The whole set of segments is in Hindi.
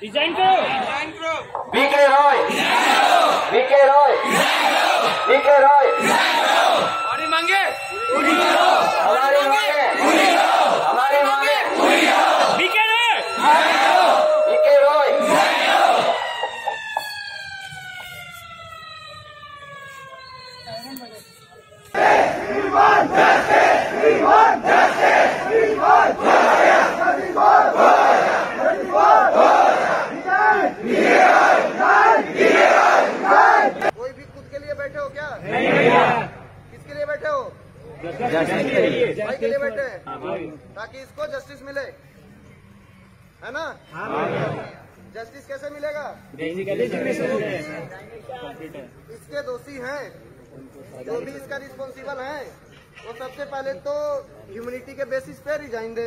डिज़ाइन करो BK Roy BK Roy BK Roy हमारी मांगे? हमारी मांगे। हमारी मांगे। बीके रे बीके रॉय कोई भी खुद के लिए हो क्या नहीं किसके लिए बैठे हो? जस्टिस के लिए। भाई के लिए बैठे हैं। ताकि इसको जस्टिस मिले। है ना? जस्टिस कैसे मिलेगा? इसके दोषी हैं। जो भी इसका रिस्पॉन्सिबल है वो सबसे पहले तो ह्यूमिनिटी के बेसिस पे रिजाइन दे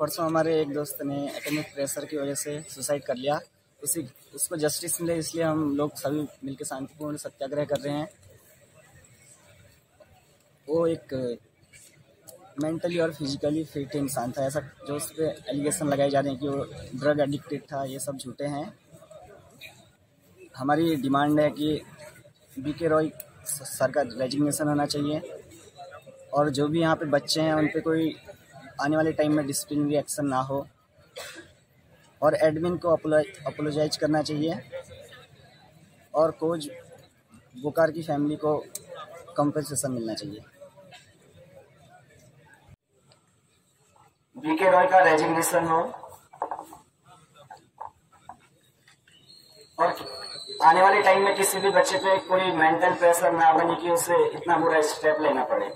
परसों हमारे एक दोस्त ने एटॉमिक प्रेशर की वजह से सुसाइड कर लिया। उसी, उसको जस्टिस मिले, इसलिए हम लोग सभी मिलकर शांतिपूर्ण सत्याग्रह कर रहे हैं। वो एक मेंटली और फिजिकली फिट इंसान था, ऐसा जो उस पर एलिगेशन लगाए जा रहे हैं कि वो ड्रग एडिक्टेड था, ये सब झूठे हैं। हमारी डिमांड है कि बी के रॉय सर का रेजिग्नेशन होना चाहिए। और जो भी यहाँ पे बच्चे हैं, उन पर कोई आने वाले टाइम में डिसिप्लिनरी एक्शन ना हो। और एडमिन को अपोलोजाइज करना चाहिए। और कोच बुकार की फैमिली को कंपनसेशन मिलना चाहिए। बीके रॉय का रेजिग्नेशन हो। और आने वाले टाइम में किसी भी बच्चे पे कोई मेंटल प्रेशर ना बने कि उसे इतना बुरा स्टेप लेना पड़े।